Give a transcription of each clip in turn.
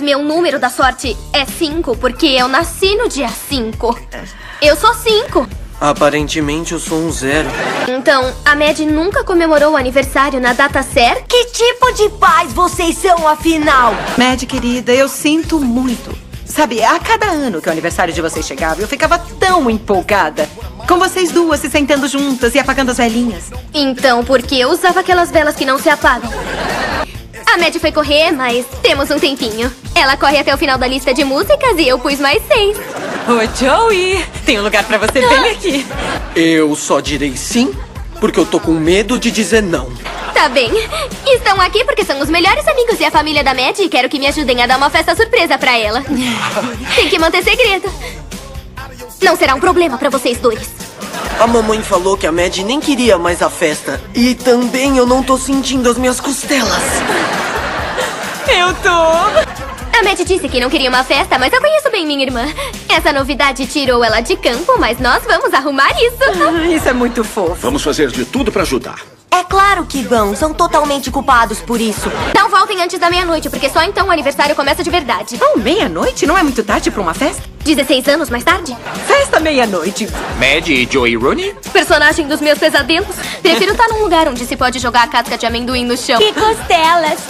Meu número da sorte é 5 porque eu nasci no dia 5. Eu sou 5. Aparentemente eu sou um zero. Então, a Mad nunca comemorou o aniversário na data certa? Que tipo de pais vocês são, afinal? Mad, querida, eu sinto muito. Sabe, a cada ano que o aniversário de vocês chegava, eu ficava tão empolgada. Com vocês duas se sentando juntas e apagando as velhinhas. Então, por que eu usava aquelas velas que não se apagam? A Mad foi correr, mas temos um tempinho. Ela corre até o final da lista de músicas e eu pus mais seis. Oi, Joey! Tem um lugar pra você bem aqui. Eu só direi sim porque eu tô com medo de dizer não. Tá bem. Estão aqui porque são os melhores amigos e a família da Mad e quero que me ajudem a dar uma festa surpresa pra ela. Tem que manter segredo. Não será um problema pra vocês dois. A mamãe falou que a Mad nem queria mais a festa. E também eu não tô sentindo as minhas costelas. Eu tô. A Mad disse que não queria uma festa, mas eu conheço bem minha irmã. Essa novidade tirou ela de campo, mas nós vamos arrumar isso. Isso é muito fofo. Vamos fazer de tudo pra ajudar. É claro que vão, são totalmente culpados por isso. Não voltem antes da meia-noite, porque só então o aniversário começa de verdade. Oh, meia-noite? Não é muito tarde pra uma festa? 16 anos mais tarde? Festa meia-noite. Mad e Joey Rooney? Personagem dos meus pesadelos. Prefiro estar num lugar onde se pode jogar a casca de amendoim no chão. Que costelas!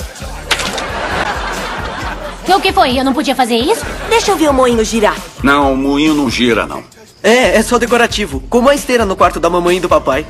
O que foi? Eu não podia fazer isso? Deixa eu ver o moinho girar. Não, o moinho não gira, não. É, é só decorativo. Como a esteira no quarto da mamãe e do papai.